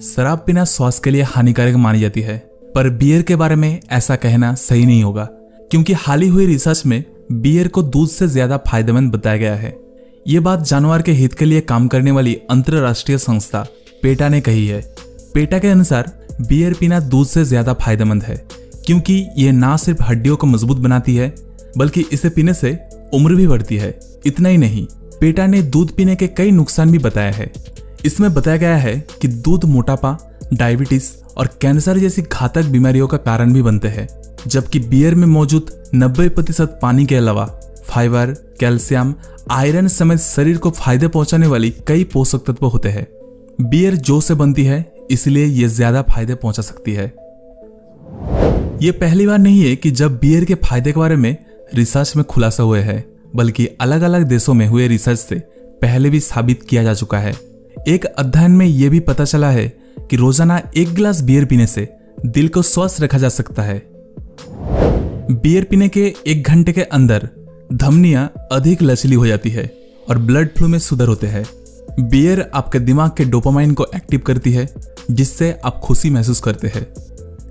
शराब पीना स्वास्थ्य के लिए हानिकारक मानी जाती है, पर बियर के बारे में ऐसा कहना सही नहीं होगा, क्योंकि हाल ही हुई रिसर्च में बियर को दूध से ज़्यादा फ़ायदेमंद बताया गया है। ये बात जानवर के हित के लिए काम करने वाली अंतरराष्ट्रीय संस्था पेटा ने कही है। पेटा के अनुसार बियर पीना दूध से ज़्यादा फ़ायदेमंद है, क्योंकि ये ना सिर्फ़ हड्डियों को मज़बूत बनाती है, बल्कि इसे पीने से उम्र भी बढ़ती है। इतना ही नहीं, पेटा ने दूध पीने के कई नुकसान भी बताया है। इसमें बताया गया है कि दूध मोटापा, डायबिटीज़ और कैंसर जैसी घातक बीमारियों का कारण भी बनते हैं, जबकि बियर में मौजूद 90 प्रतिशत पानी के अलावा फाइबर, कैल्शियम, आयरन समेत शरीर को फ़ायदे पहुँचाने वाली कई पोषक तत्व होते हैं। बियर जो से बनती है, इसलिए ये ज़्यादा फ़ायदे पहुँचा सकती है। ये पहली बार नहीं है कि जब बियर के फ़ायदे के बारे में रिसर्च में खुलासा हुए है, बल्कि अलग अलग देशों में हुए रिसर्च से पहले भी साबित किया जा चुका है। एक अध्ययन में यह भी पता चला है कि रोज़ाना एक गिलास बियर पीने से दिल को स्वस्थ रखा जा सकता है। बियर पीने के एक घंटे के अंदर धमनियाँ अधिक लचली हो जाती है और ब्लड फ्लो में सुधर होते हैं। बियर आपके दिमाग के डोपामाइन को एक्टिव करती है, जिससे आप खुशी महसूस करते हैं।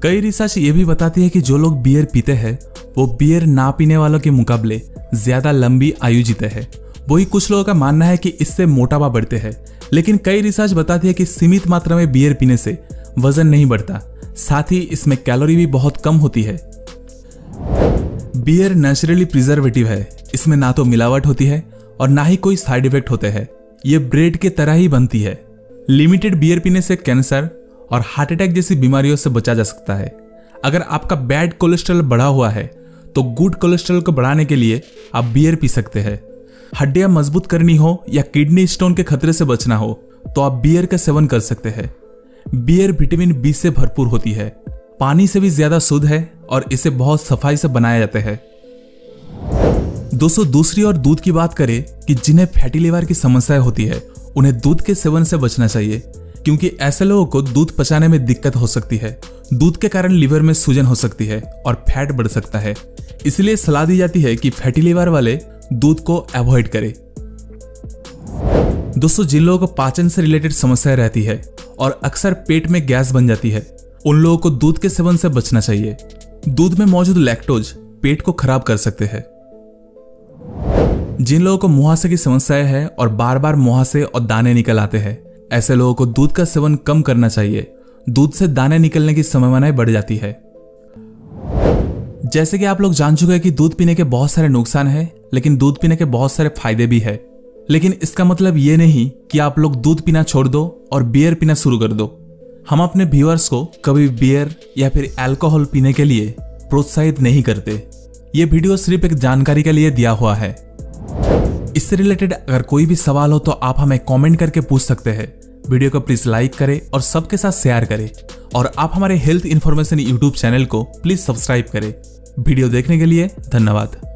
कई रिसर्च ये भी बताती है कि जो लोग बियर पीते हैं, वो बियर ना पीने वालों के मुकाबले ज़्यादा लंबी आयु जीते हैं। वही कुछ लोगों का मानना है कि इससे मोटापा बढ़ते हैं लेकिन कई रिसर्च बताती है कि सीमित मात्रा में बियर पीने से वज़न नहीं बढ़ता। साथ ही इसमें कैलोरी भी बहुत कम होती है। बियर नेचुरली प्रिजर्वेटिव है। इसमें ना तो मिलावट होती है और ना ही कोई साइड इफ़ेक्ट होते हैं। ये ब्रेड के तरह ही बनती है। लिमिटेड बियर पीने से कैंसर और हार्ट अटैक जैसी बीमारियों से बचा जा सकता है। अगर आपका बैड कोलेस्ट्रॉल बढ़ा हुआ है तो गुड कोलेस्ट्रॉल को बढ़ाने के लिए आप बियर पी सकते हैं। हड्डियाँ मज़बूत करनी हो या किडनी स्टोन के खतरे से बचना हो तो आप बियर का सेवन कर सकते हैं। बियर विटामिन बी से भरपूर होती है। पानी से भी ज़्यादा शुद्ध है और इसे बहुत सफ़ाई से बनाया जाता है। दोस्तों, दूसरी और दूध की बात करें कि जिन्हें फैटी लिवर की समस्या होती है, उन्हें दूध के सेवन से बचना चाहिए, क्योंकि ऐसे लोगों को दूध पचाने में दिक्कत हो सकती है। दूध के कारण लिवर में सूजन हो सकती है और फैट बढ़ सकता है। इसलिए सलाह दी जाती है कि फैटी लिवर वाले दूध को अवॉइड करें। दोस्तों, जिन लोगों को पाचन से रिलेटेड समस्या रहती है और अक्सर पेट में गैस बन जाती है, उन लोगों को दूध के सेवन से बचना चाहिए। दूध में मौजूद लैक्टोज पेट को खराब कर सकते हैं। जिन लोगों को मुहासे की समस्याएँ है और बार बार मुहासे और दाने निकल आते हैं, ऐसे लोगों को दूध का सेवन कम करना चाहिए। दूध से दाने निकलने की संभावनाएँ बढ़ जाती है। जैसे कि आप लोग जान चुके हैं कि दूध पीने के बहुत सारे नुकसान हैं, लेकिन दूध पीने के बहुत सारे फ़ायदे भी है। लेकिन इसका मतलब ये नहीं कि आप लोग दूध पीना छोड़ दो और बियर पीना शुरू कर दो। हम अपने व्यूअर्स को कभी बियर या फिर अल्कोहल पीने के लिए प्रोत्साहित नहीं करते। ये वीडियो सिर्फ़ एक जानकारी के लिए दिया हुआ है। इससे रिलेटेड अगर कोई भी सवाल हो तो आप हमें कमेंट करके पूछ सकते हैं। वीडियो को प्लीज़ लाइक करें और सबके साथ शेयर करें। और आप हमारे हेल्थ इन्फॉर्मेशन यूट्यूब चैनल को प्लीज़ सब्सक्राइब करें। वीडियो देखने के लिए धन्यवाद।